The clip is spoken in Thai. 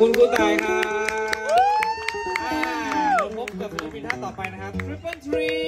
คุณครูตายครับ่าพบกับศิลปินท่าต่อไปนะครับ Triple Tree